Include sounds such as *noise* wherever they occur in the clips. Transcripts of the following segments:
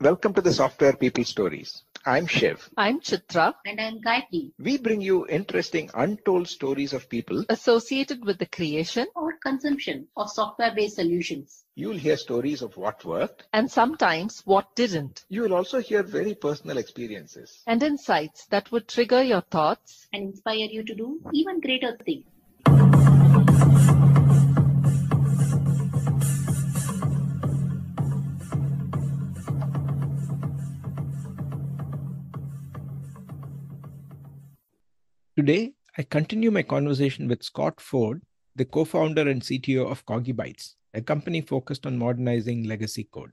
Welcome to the Software People Stories. I'm Shiv. I'm Chitra, And I'm Gayatri. We bring you interesting, untold stories of people. associated with the creation Or consumption of software-based solutions. You'll hear stories of what worked. and sometimes what didn't, You will also hear very personal experiences. and insights that would trigger your thoughts. and inspire you to do even greater things. Today, I continue my conversation with Scott Ford, the co founder and CTO of Corgibytes, a company focused on modernizing legacy code.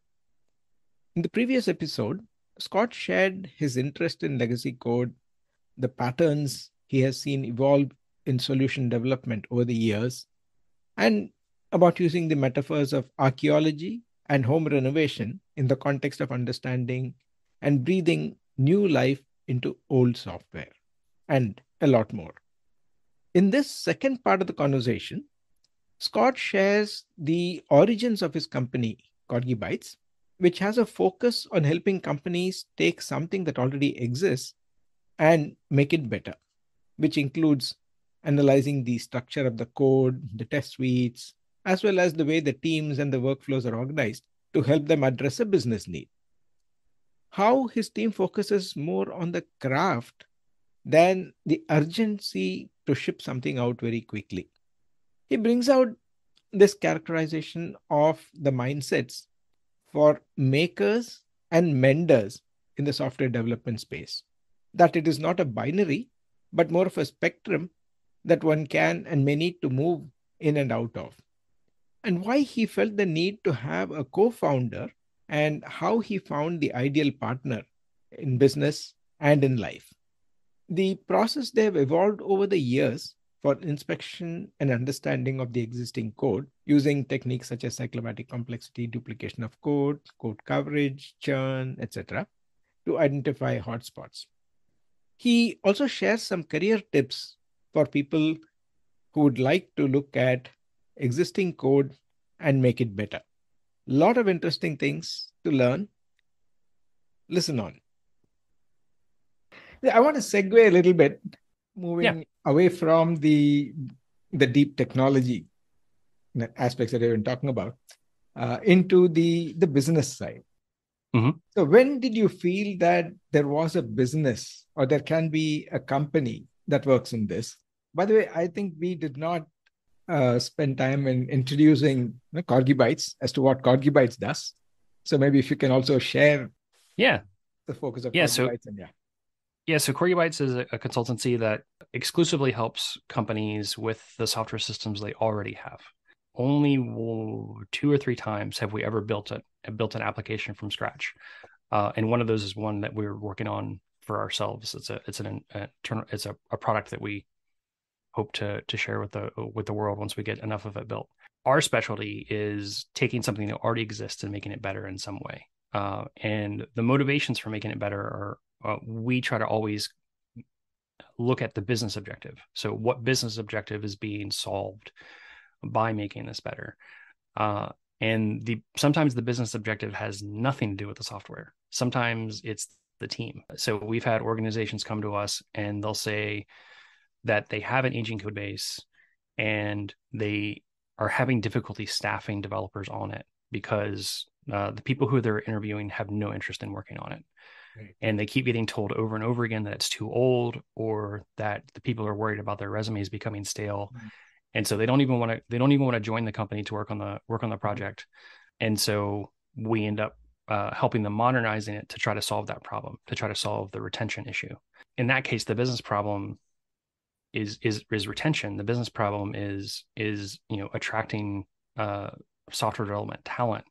In the previous episode, Scott shared his interest in legacy code, the patterns he has seen evolve in solution development over the years, and about using the metaphors of archaeology and home renovation in the context of understanding and breathing new life into old software, and a lot more. In this second part of the conversation, Scott shares the origins of his company, Corgibytes, which has a focus on helping companies take something that already exists and make it better, which includes analyzing the structure of the code, the test suites, as well as the way the teams and the workflows are organized to help them address a business need. How his team focuses more on the craft than the urgency to ship something out very quickly. He brings out this characterization of the mindsets for makers and menders in the software development space. That it is not a binary, but more of a spectrum that one can and may need to move in and out of. And why he felt the need to have a co founder and how he found the ideal partner in business and in life. The process they have evolved over the years for inspection and understanding of the existing code using techniques such as cyclomatic complexity, duplication of code, code coverage, churn, etc., to identify hotspots. He also shares some career tips for people who would like to look at existing code and make it better. A Lot of interesting things to learn. Listen on. I want to segue a little bit, moving away from the the deep technology aspects that I've been talking about, uh, into the the business side. Mhm. So, when did you feel that there was a business or there can be a company that works in this? By the way, I think we did not uh, spend time in introducing you know, Corgibytes as to what Corgibytes does. So, maybe if you can also share Yeah. the focus of Yeah, so- Corgibytes and yeah. Yeah. So Corgibytes is a, consultancy that exclusively helps companies with the software systems they already have. Only two or three times have we ever built a built an application from scratch, uh, and one of those is one that we're working on for ourselves. It's a it's an internal it's a, a product that we hope to to share with the with the world once we get enough of it built. Our specialty is taking something that already exists and making it better in some way. Uh, and the motivations for making it better are uh, we try to always look at the business objective. So, what business objective is being solved by making this better? Uh, and the sometimes the business objective has nothing to do with the software. Sometimes it's the team. So we've had organizations come to us and they'll say that they have an aging code base and they are having difficulty staffing developers on it because uh, the people who they're interviewing have no interest in working on it Right. and they keep getting told over and over again that it's too old or that the people are worried about their resumes becoming stale Mhm. and so they don't even want to they don't even want to join the company to work on the work on the project and so we end up uh, helping them modernizing it to try to solve that problem to try to solve the retention issue in that case the business problem is is is retention the business problem is is you know attracting uh, software development talent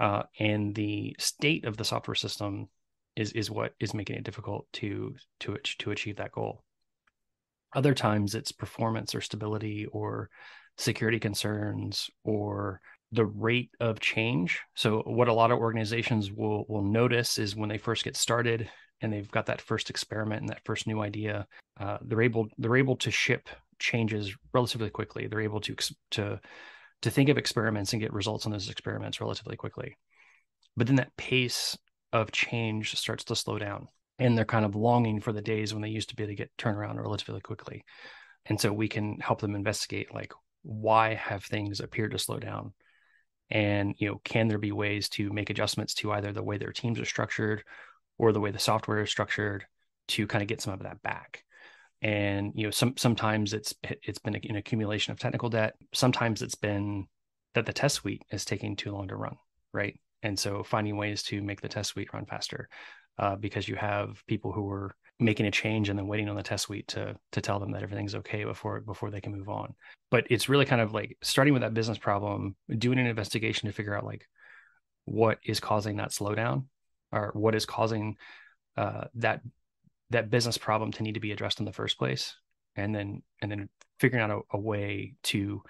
uh, and the state of the software system is is what is making it difficult to to to achieve that goal. Other times it's performance or stability or security concerns or the rate of change. So what a lot of organizations will will notice is when they first get started and they've got that first experiment and that first new idea, uh, they're able they're able to ship changes relatively quickly. They're able to to to think of experiments and get results on those experiments relatively quickly. But then that pace of change starts to slow down and they're kind of longing for the days when they used to be able to get turned around relatively quickly. And so we can help them investigate like why have things appeared to slow down? And you know, can there be ways to make adjustments to either the way their teams are structured or the way the software is structured to kind of get some of that back? And you know, some sometimes it's it's been an accumulation of technical debt. Sometimes it's been that the test suite is taking too long to run, right? And so finding ways to make the test suite run faster uh, because you have people who are making a change and then waiting on the test suite to to tell them that everything's okay before before they can move on. But it's really kind of like starting with that business problem, doing an investigation to figure out like what is causing that slowdown or what is causing uh, that that business problem to need to be addressed in the first place and then and then figuring out a, a way to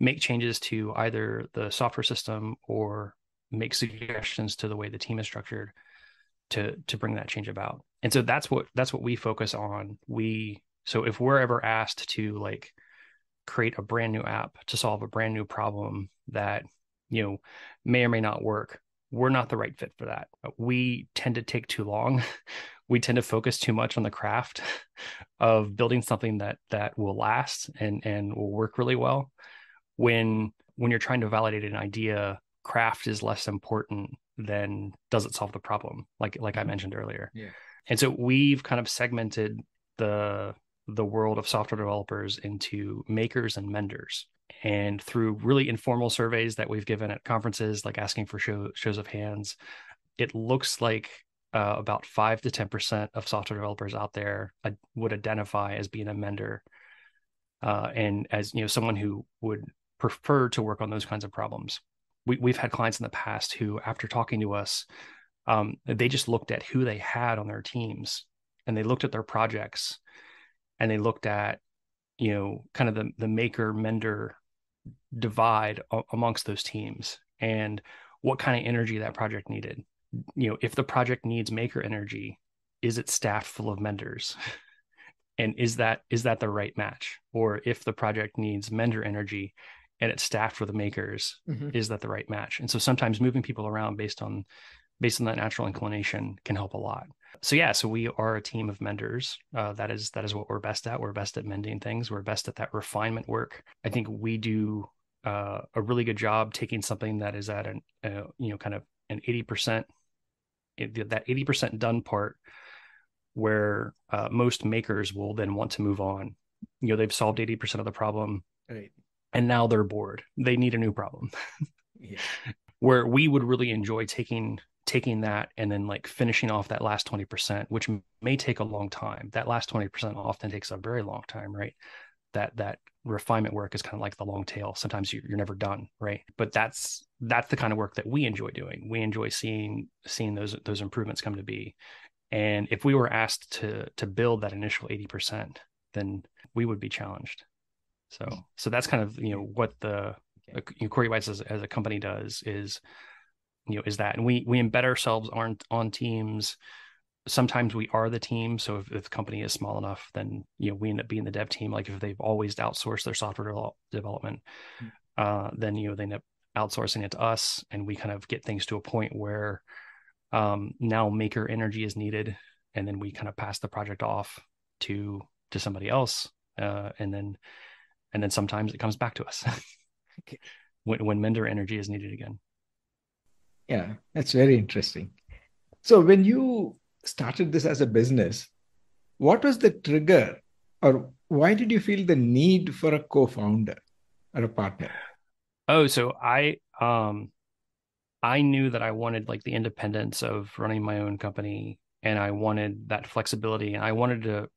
make changes to either the software system or make suggestions to the way the team is structured to to bring that change about. And so that's what that's what we focus on. We so if we're ever asked to like create a brand new app to solve a brand new problem that you know may or may not work we're not the right fit for that. We tend to take too long. *laughs* We tend to focus too much on the craft *laughs* of building something that that will last and and will work really well. When when you're trying to validate an idea craft is less important than does it solve the problem like like i mm-hmm. mentioned earlier. Yeah. And so we've kind of segmented the the world of software developers into makers and menders. And through really informal surveys that we've given at conferences like asking for show, shows of hands it looks like uh, about 5 to 10% of software developers out there uh, would identify as being a mender uh, and as you know someone who would prefer to work on those kinds of problems we, we've had clients in the past who, after talking to us, um, they just looked at who they had on their teams and they looked at their projects and they looked at, you know, kind of the, the maker mender divide amongst those teams and what kind of energy that project needed. You know, if the project needs maker energy, is it staffed full of menders? and is that is that the right match? Or if the project needs mender energy, and it's staffed for the makers mm-hmm. is that the right match. And so sometimes moving people around based on based on that natural inclination can help a lot. So yeah so we are a team of menders uh, that is that is what we're best at. We're best at mending things. We're best at that refinement work. I think we do uh, a really good job taking something that is at an uh, you know kind of an 80% that 80% done part where uh, most makers will then want to move on. You know they've solved 80% of the problem. Right and now they're bored. They need a new problem. *laughs* yeah. Where we would really enjoy taking taking that and then like finishing off that last 20%, which may take a long time. That last 20% often takes a very long time, right? That that refinement work is kind of like the long tail. Sometimes you, you're never done, right? But that's that's the kind of work that we enjoy doing. We enjoy seeing seeing those those improvements come to be. And if we were asked to to build that initial 80%, then we would be challenged. So so that's kind of you know what the you know, Corgibytes as, as a company does is you know is that and we we embed ourselves on on teams. Sometimes we are the team so if, if the company is small enough then you know we end up being the dev team. Like if they've always outsourced their software development mm-hmm. uh, then you know they end up outsourcing it to us and we kind of get things to a point where um, now maker energy is needed and then we kind of pass the project off to to somebody else uh, and then and then sometimes it comes back to us *laughs* when, when mender energy is needed again. Yeah that's very interesting. So when you started this as a business what was the trigger or why did you feel the need for a co-founder or a partner? Oh so i um i knew that i wanted like the independence of running my own company and i wanted that flexibility and i wanted to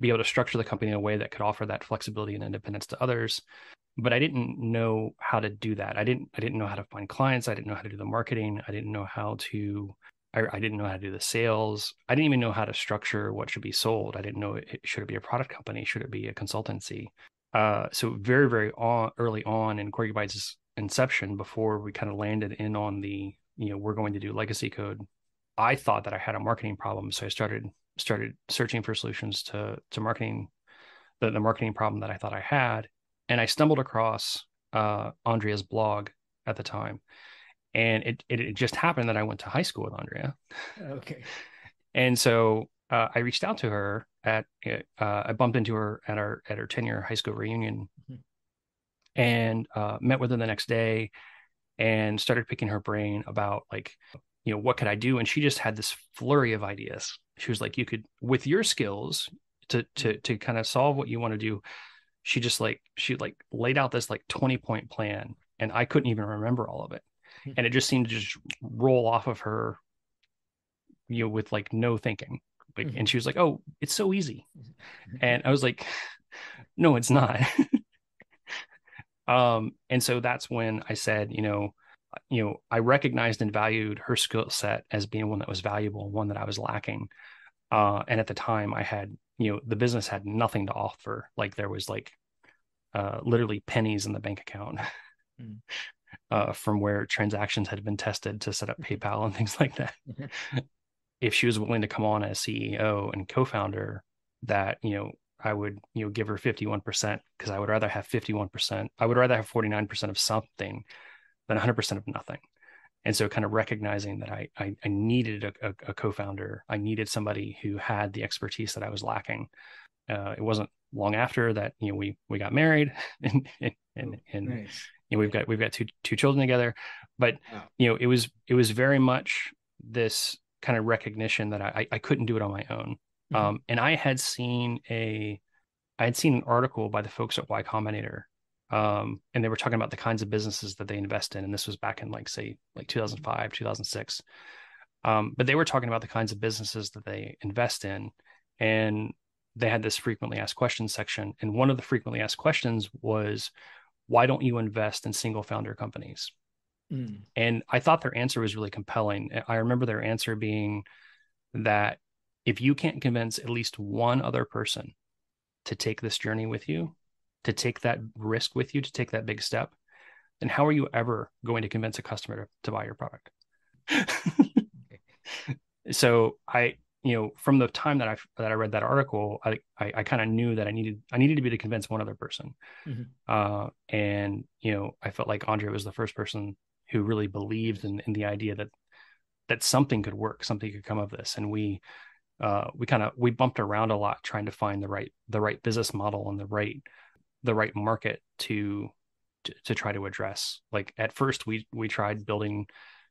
be able to structure the company in a way that could offer that flexibility and independence to others. But i didn't know how to do that. I didn't i didn't know how to find clients. I didn't know how to do the marketing. I didn't know how to I, I didn't know how to do the sales. I didn't even know how to structure what should be sold. I didn't know it, should it be a product company? Should it be a consultancy? Uh, so very very on, early on in Corgibytes' inception before we kind of landed in on the you know we're going to do legacy code i thought that i had a marketing problem. So i started started searching for solutions to to marketing the, the marketing problem that I thought I had. And I stumbled across uh, Andrea's blog at the time. and it, it it just happened that I went to high school with Andrea, Okay. and so uh, I reached out to her at uh, I bumped into her at our at her ten year high school reunion, Mhm. and uh, met with her the next day, and started picking her brain about like you know what could I do, and she just had this flurry of ideas. She was like, you could with your skills to to to kind of solve what you want to do. She just like she like laid out this like twenty point plan, and I couldn't even remember all of it, Hmm. and it just seemed to just roll off of her, you know, with like no thinking like Mhm. and she was like oh it's so easy and i was like no it's not *laughs* um and so that's when i said you know you know i recognized and valued her skill set as being one that was valuable one that i was lacking. Uh and at the time i had you know the business had nothing to offer. Like there was like uh literally pennies in the bank account Mm. *laughs* uh from where transactions had been tested to set up paypal and things like that. *laughs* If she was willing to come on as CEO and co-founder, that you know I would you know give her fifty one percent because I would rather have fifty one percent. I would rather have forty nine percent of something than one hundred percent of nothing. And so, kind of recognizing that I I, I needed a, a, a co-founder, I needed somebody who had the expertise that I was lacking. Uh, it wasn't long after that you know we we got married *laughs* and and and, and Nice. you know we've got we've got two two children together but Wow. you know it was it was very much this kind of recognition that i i couldn't do it on my own Mhm. um and i had seen a i had seen an article by the folks at y combinator um and they were talking about the kinds of businesses that they invest in and this was back in like say like 2005 2006 um but they were talking about the kinds of businesses that they invest in and they had this frequently asked questions section and one of the frequently asked questions was why don't you invest in single founder companies Mm. and I thought their answer was really compelling. I remember their answer being that if you can't convince at least one other person to take this journey with you, to take that risk with you, to take that big step, then how are you ever going to convince a customer to, to buy your product? *laughs* so I, you know, from the time that I that I read that article, I I, I kind of knew that I needed I needed to be to convince one other person, Mhm. uh, and you know, I felt like Andre was the first person who really believed in, in the idea that that something could work, something could come of this. And we uh, we kind of we bumped around a lot trying to find the right the right business model and the right the right market to to, to try to address. Like at first we we tried building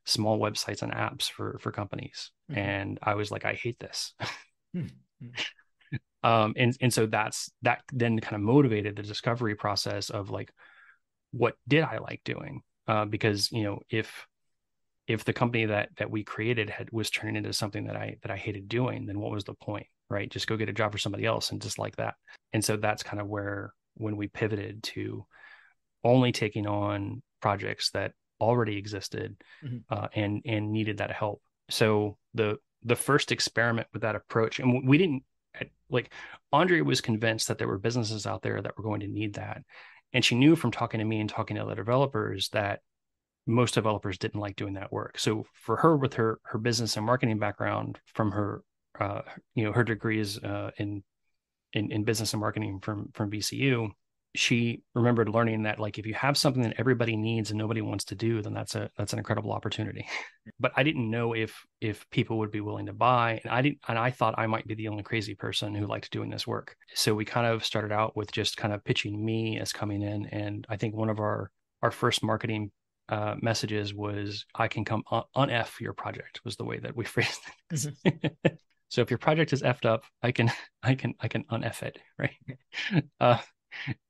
small websites and apps for for companies, Mhm. and I was like, I hate this. Hmm. *laughs* um, and and so that's that then kind of motivated the discovery process of like what did I like doing? Uh, because you know if if the company that that we created had was turning into something that I that I hated doing, then what was the point, right? Just go get a job for somebody else and just like that. And so that's kind of where when we pivoted to only taking on projects that already existed Mhm. uh, and and needed that help. So the the first experiment with that approach, and we didn't like Andre was convinced that there were businesses out there that were going to need that. And she knew from talking to me and talking to other developers that most developers didn't like doing that work. So for her, with her her business and marketing background, from her uh, you know her degrees uh, in, in in business and marketing from from VCU, she remembered learning that like if you have something that everybody needs and nobody wants to do, then that's a that's an incredible opportunity. *laughs* but I didn't know if if people would be willing to buy, and I didn't, and I thought I might be the only crazy person who liked doing this work. So we kind of started out with just kind of pitching me as coming in, and I think one of our our first marketing uh, messages was I can come on, on F your project was the way that we *laughs* phrased it. *laughs* so if your project is effed up, I can *laughs* I can I can unf it, *laughs* right? Uh,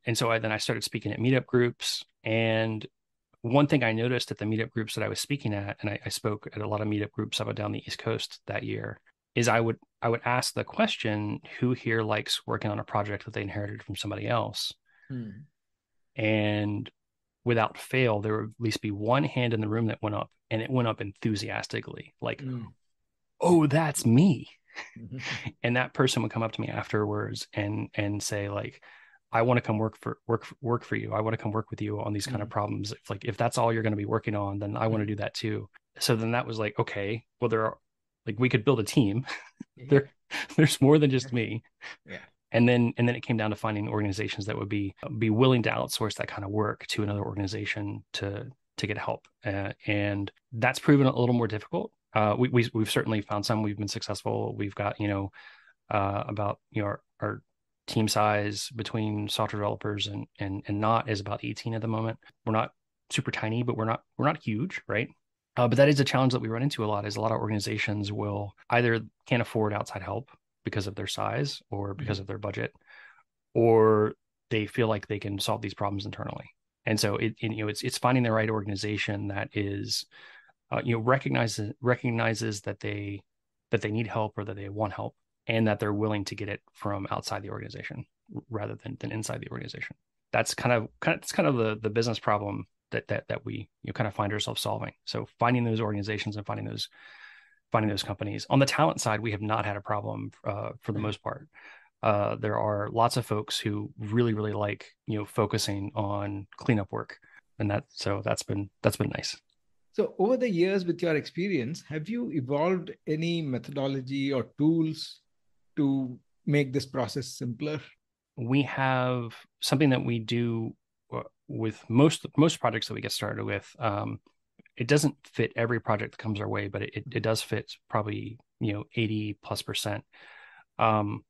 and so I then I started speaking at meetup groups. And one thing I noticed at the meetup groups that I was speaking at, and I, I spoke at a lot of meetup groups up and down the East Coast that year, is I would I would ask the question, who here likes working on a project that they inherited from somebody else? Hmm. And without fail, there would at least be one hand in the room that went up, and it went up enthusiastically, like, Hmm. "Oh, that's me." Mhm. and that person would come up to me afterwards and and say like i want to come work for work work for you. I want to come work with you on these kind of problems. If like if that's all you're going to be working on then i want to do that too. So then that was like okay well there are like we could build a team. *laughs* There there's more than just me. Yeah. and then and then it came down to finding organizations that would be be willing to outsource that kind of work to another organization to to get help, uh, and that's proven a little more difficult. Uh, we, we we've certainly found some. We've been successful. We've got you know uh, about you know our, our team size between software developers and and and not is about 18 at the moment. We're not super tiny, but we're not we're not huge, right? Uh, but that is a challenge that we run into a lot. Is a lot of organizations will either can't afford outside help because of their size or because mm-hmm. of their budget, or they feel like they can solve these problems internally. And so it, it you know it's it's finding the right organization that is uh, you know recognizes recognizes that they that they need help or that they want help and that they're willing to get it from outside the organization rather than, than inside the organization. That's kind of kind of it's kind of the the business problem that that that we you know, kind of find ourselves solving. So finding those organizations and finding those finding those companies. On the talent side, we have not had a problem uh, for the most part. Uh, there are lots of folks who really really like you know focusing on cleanup work, and that so that's been that's been nice. So over the years, with your experience, have you evolved any methodology or tools to make this process simpler? We have something that we do uh, with most most projects that we get started with. Um, it doesn't fit every project that comes our way, but it, it does fit probably you know 80 plus percent. Um,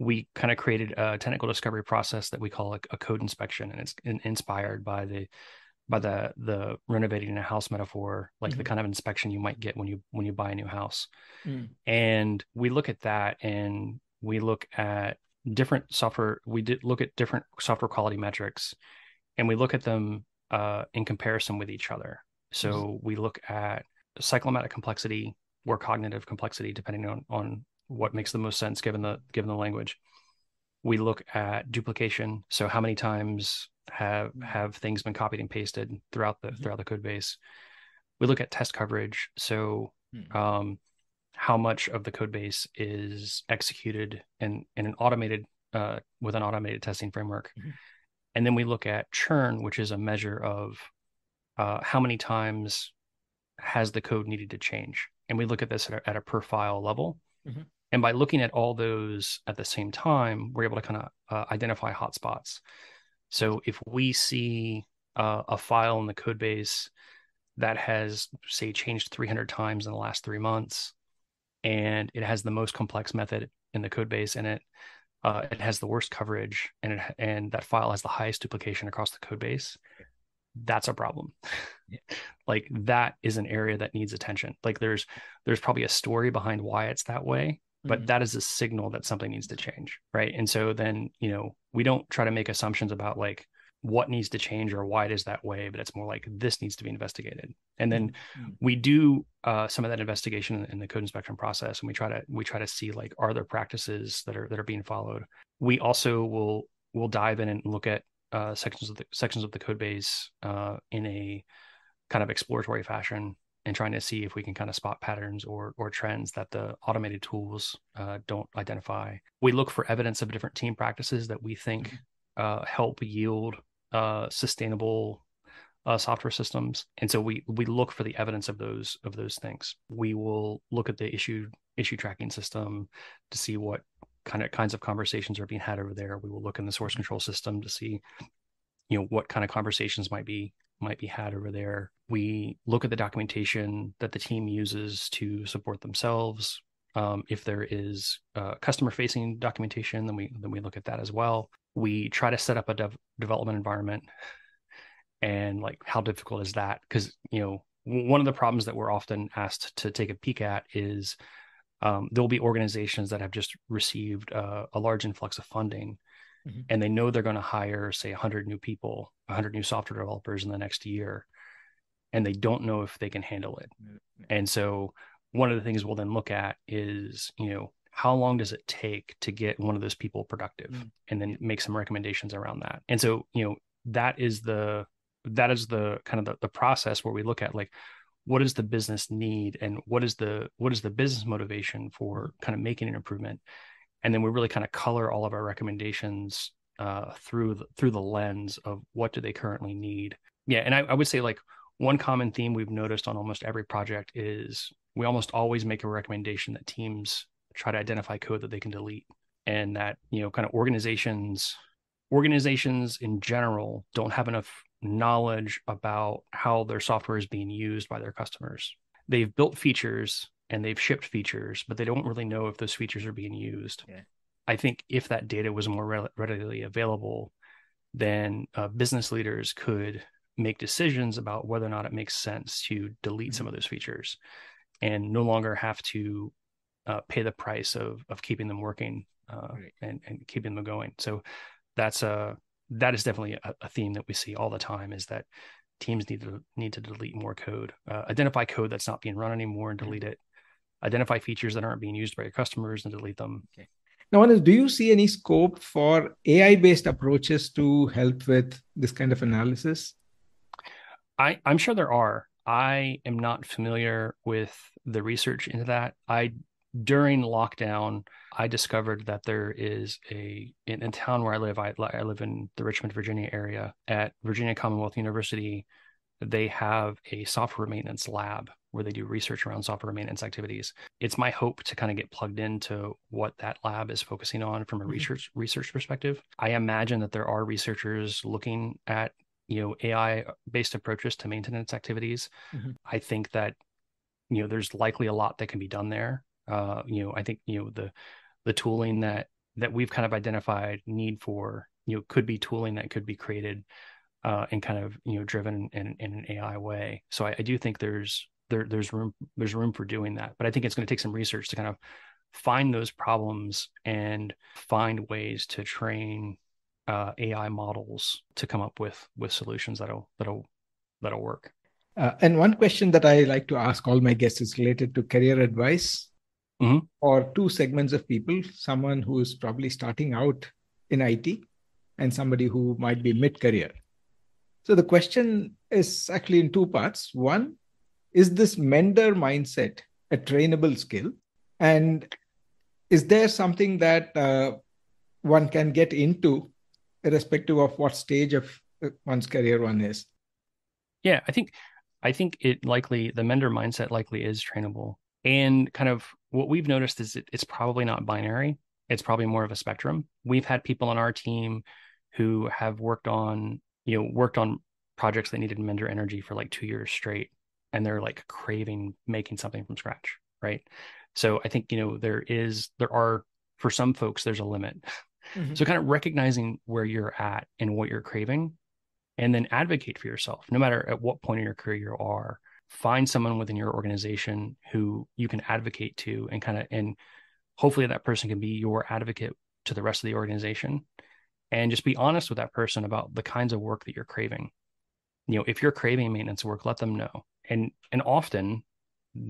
we kind of created a technical discovery process that we call a, a code inspection, and it's inspired by the by the the renovating a house metaphor, like mm-hmm. the kind of inspection you might get when you when you buy a new house. Mm. And we look at that, and we look at different software. We did look at different software quality metrics, and we look at them uh, in comparison with each other. So mm-hmm. we look at cyclomatic complexity or cognitive complexity, depending on on what makes the most sense given the given the language. We look at duplication. So how many times have mm-hmm. have things been copied and pasted throughout the mm-hmm. throughout the code base? We look at test coverage. So mm-hmm. um, how much of the code base is executed in, in an automated uh, with an automated testing framework. Mm-hmm. And then we look at churn, which is a measure of uh, how many times has the code needed to change. And we look at this at a, at a per file level. And by looking at all those at the same time, we're able to kind of uh, identify hotspots. So if we see uh, a file in the code base that has, say, changed 300 times in the last three months, and it has the most complex method in the code base in it, uh, it has the worst coverage, and it, and that file has the highest duplication across the code base. That's a problem. Yeah. *laughs* like that is an area that needs attention. Like there's there's probably a story behind why it's that way, but mm-hmm. that is a signal that something needs to change right and so then you know we don't try to make assumptions about like what needs to change or why it is that way but it's more like this needs to be investigated and then mm-hmm. we do uh, some of that investigation in the code inspection process and we try to we try to see like are there practices that are that are being followed we also will will dive in and look at uh, sections of the sections of the code base uh, in a kind of exploratory fashion and trying to see if we can kind of spot patterns or or trends that the automated tools uh, don't identify. We look for evidence of different team practices that we think mm-hmm. uh, help yield uh, sustainable uh, software systems, and so we we look for the evidence of those of those things. We will look at the issue issue tracking system to see what kind of kinds of conversations are being had over there. We will look in the source mm-hmm. control system to see you know what kind of conversations might be might be had over there. We look at the documentation that the team uses to support themselves. Um, if there is uh, customer facing documentation, then we then we look at that as well. We try to set up a dev- development environment, and like how difficult is that? Because you know one of the problems that we're often asked to take a peek at is um, there will be organizations that have just received uh, a large influx of funding mm-hmm. and they know they're going to hire say 100 new people 100 new software developers in the next year and they don't know if they can handle it mm-hmm. and so one of the things we'll then look at is you know how long does it take to get one of those people productive mm-hmm. and then make some recommendations around that and so you know that is the that is the kind of the, the process where we look at like what does the business need and what is the what is the business motivation for mm-hmm. kind of making an improvement and then we really kind of color all of our recommendations uh, through the, through the lens of what do they currently need. Yeah, and I, I would say like one common theme we've noticed on almost every project is we almost always make a recommendation that teams try to identify code that they can delete, and that you know kind of organizations organizations in general don't have enough knowledge about how their software is being used by their customers. They've built features and they've shipped features, but they don't really know if those features are being used. Yeah. I think if that data was more readily available, then uh, business leaders could make decisions about whether or not it makes sense to delete some of those features and no longer have to uh, pay the price of of keeping them working uh, Right. and and keeping them going. So that's a that is definitely a, a theme that we see all the time is that teams need to need to delete more code, uh, identify code that's not being run anymore and delete it, identify features that aren't being used by your customers and delete them. Now, Anas, do you see any scope for AI-based approaches to help with this kind of analysis? I, I'm sure there are. I am not familiar with the research into that. I during lockdown, I discovered that there is a in, in town where I live. I, I live in the Richmond, Virginia area at Virginia Commonwealth University. They have a software maintenance lab where they do research around software maintenance activities. It's my hope to kind of get plugged into what that lab is focusing on from a Mhm. research research perspective. I imagine that there are researchers looking at you know AI based approaches to maintenance activities. Mhm. I think that you know there's likely a lot that can be done there. Uh, you know, I think you know the the tooling that that we've kind of identified need for you know could be tooling that could be created uh, and kind of you know driven in, in an AI way. So I, I do think there's there there's room there's room for doing that, but I think it's going to take some research to kind of find those problems and find ways to train uh, AI models to come up with with solutions that'll that'll that'll work. Uh, and one question that I like to ask all my guests is related to career advice Mhm. or two segments of people someone who is probably starting out in IT and somebody who might be mid career. So the question is actually in two parts. One, is this mender mindset a trainable skill? And is there something that uh, one can get into, irrespective of what stage of uh, one's career one is? Yeah, I think I think it likely the mender mindset likely is trainable. And kind of what we've noticed is it, it's probably not binary. It's probably more of a spectrum. We've had people on our team who have worked on, you know, worked on projects that needed mender energy for like two years straight, and they're like craving making something from scratch, right? So I think you know there is there are for some folks there's a limit. Mm-hmm. So kind of recognizing where you're at and what you're craving and then advocate for yourself no matter at what point in your career you are find someone within your organization who you can advocate to and kind of and hopefully that person can be your advocate to the rest of the organization and just be honest with that person about the kinds of work that you're craving. You know if you're craving maintenance work let them know. And and often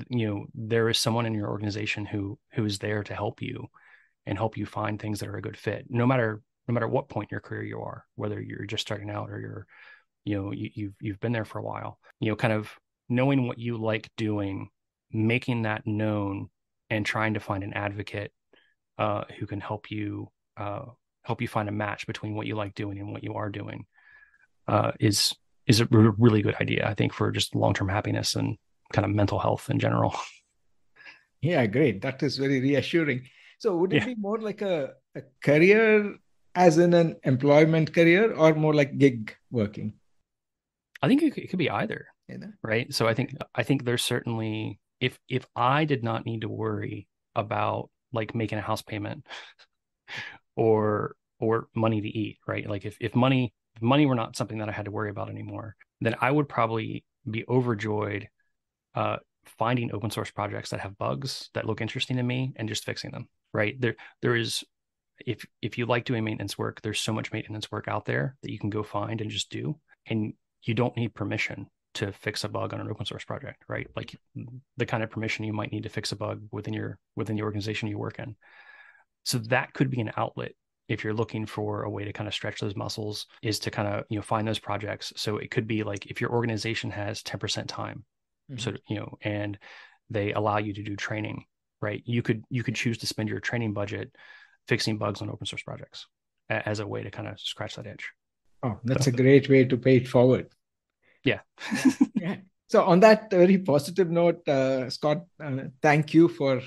you know there is someone in your organization who who is there to help you and help you find things that are a good fit no matter no matter what point in your career you are whether you're just starting out or you're you know you, you've you've been there for a while. You know kind of knowing what you like doing making that known and trying to find an advocate uh, who can help you uh, help you find a match between what you like doing and what you are doing uh, is is a r- really good idea i think for just long-term happiness and kind of mental health in general *laughs* Yeah, great. That is very reassuring. So, would it Yeah. be more like a, a career, as in an employment career, or more like gig working? i think it could, it could be either You know? right so i think i think there's certainly if if i did not need to worry about like making a house payment or or money to eat right? Like if if money if money were not something that i had to worry about anymore then i would probably be overjoyed uh finding open source projects that have bugs that look interesting to me and just fixing them right? There there is if if you like doing maintenance work there's so much maintenance work out there that you can go find and just do and you don't need permission to fix a bug on an open source project right? Like the kind of permission you might need to fix a bug within your within the organization you work in so that could be an outlet if you're looking for a way to kind of stretch those muscles is to kind of you know find those projects. So it could be like if your organization has 10% time so you know and they allow you to do training right? You could you could choose to spend your training budget fixing bugs on open source projects as a way to kind of scratch that itch. Oh, that's a great way to pay it forward. yeah. *laughs* Yeah. So, on that very positive note, uh, Scott, uh, thank you for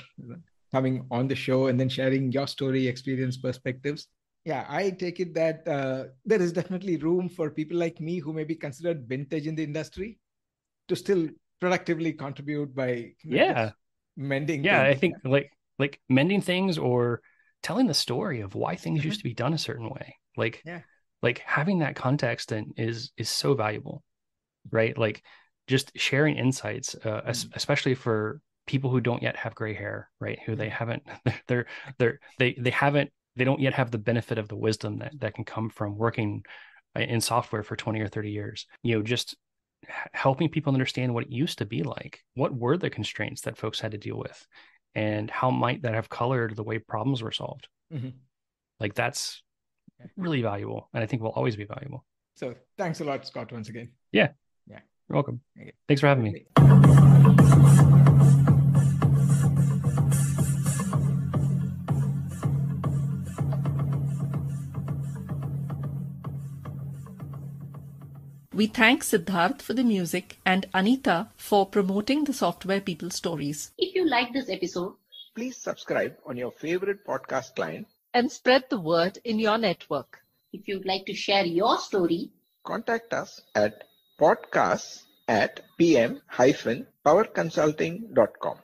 coming on the show and then sharing your story, experience, perspectives. Yeah, I take it that uh, there is definitely room for people like me who may be considered vintage in the industry to still productively contribute by Yeah. mending. yeah i think like like mending things or telling the story of why things Mhm. used to be done a certain way like Yeah. like having that context and is is so valuable right like just sharing insights uh, es- Mm. especially for people who don't yet have gray hair right who they Mhm. haven't *laughs* they're they're they they haven't they don't yet have the benefit of the wisdom that that can come from working uh, in software for 20 or 30 years. You know just helping people understand what it used to be like. What were the constraints that folks had to deal with? And how might that have colored the way problems were solved? Mhm. like that's really valuable and i think will always be valuable. So thanks a lot, Scott, once again. you're welcome. Okay. thanks for having me We thank Siddharth for the music and Anita for promoting the Software People stories. If you like this episode, Please subscribe on your favorite podcast client. And spread the word in your network. if you'd like to share your story, Contact us at podcasts at pm-powerconsulting.com.